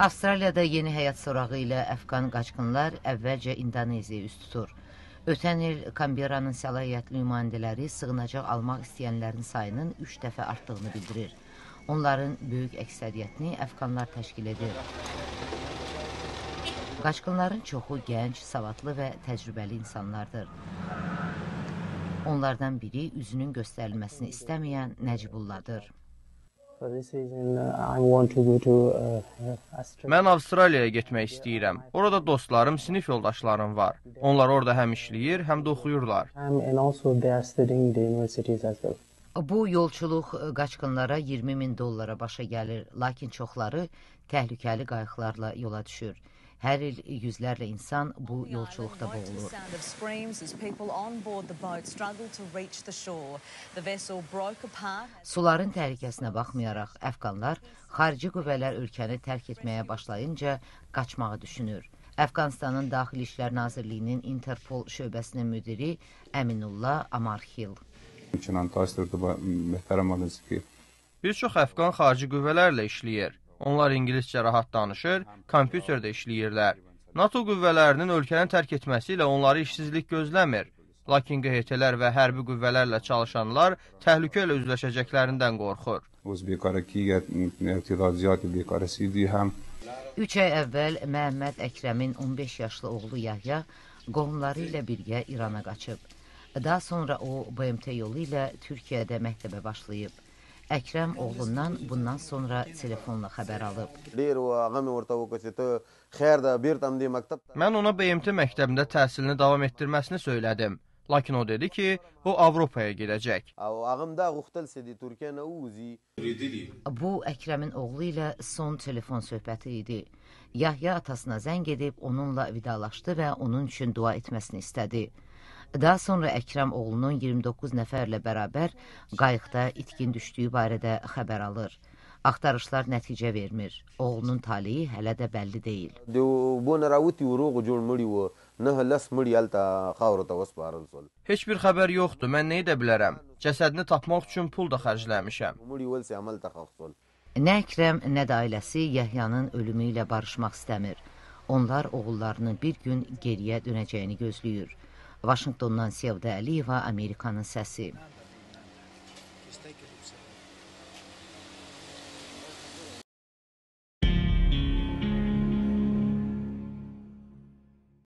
Avstraliyada yeni həyat sorağı ilə əfqan qaçqınlar əvvəlcə İndoneziyaya üst tutur. Ötən il Kamberanın səlahiyyətli nümayəndələri sığınacaq almaq istəyənlərin sayının 3 dəfə artdığını bildirir. Onların böyük əksəriyyətini əfqanlar təşkil edir. Qaçqınların çoxu gənc, savadlı və təcrübəli insanlardır. Onlardan biri üzünün göstərilməsini istəməyən Nəcibulladır. Mən Avstraliyaya getmək istəyirəm. Orada dostlarım, sinif yoldaşlarım var. Onlar orada həm işləyir, həm də oxuyurlar. Um, and also they are studying the universities as well. Bu yolçuluq e, qaçqınlara 20 min dollara başa gəlir, lakin çoxları təhlükəli qayıqlarla yola düşür. Hər il yüzlərlə insan bu yolçuluqda boğulur. Suların təhlükəsinə baxmayaraq, əfqanlar xarici qüvvələr ölkəni tərk etməyə başlayınca qaçmağı düşünür. Əfqanistanın Daxili İşlər Nazirliyinin Interpol şöbəsinin müdiri Əminullah Amarxil. Bir çox əfqan xarici qüvvələrlə işləyir. Onlar ingiliscə rahat danışır, kompüterdə işləyirlər. NATO qüvvələrinin ölkəni tərk etməsi ilə onları işsizlik gözləmir. Lakin QHT-lər və hərbi qüvvələrlə çalışanlar təhlükə ilə üzləşəcəklərindən qorxur. Üç ay əvvəl Məhəmməd Əkrəmin 15 yaşlı oğlu Yahya qohumları ilə birgə İrana qaçıb. Daha sonra o BMT yolu ilə Türkiyədə məktəbə başlayıb. Əkrəm oğlundan bundan sonra telefonla xəbər alıb. Mən ona BMT məktəbində təhsilini davam etdirməsini söylədim. Lakin o dedi ki, o Avropaya gedəcək. Bu, Əkrəmin oğlu ilə son telefon söhbəti idi. Yahya atasına zəng edib onunla vidalaşdı və onun üçün dua etməsini istədi. Daha sonra Əkrəm oğlunun 29 nəfərlə bərabər qayıqda itkin düşdüyü barədə xəbər alır. Axtarışlar nəticə vermir. Oğlunun taliyi hələ də bəlli deyil. Bunu ravuti uruğu cür mürü və nəhə ləs mürü yəltə xavrıta vəsbarın sol. Heç bir xəbər yoxdur, mən nə edə bilərəm? Cəsədini tapmaq üçün pul da xərcləmişəm. Mürü vəlsə əməl təxəxsul. Nə Əkrəm, nə də ailəsi Yəhyanın ölümü ilə barışmaq istəmir. Onlar oğullarının bir gün geriyə dönəcəyini gözləyir. Vaşinqtondan Sevdə Əliyeva, Amerikanın səsi.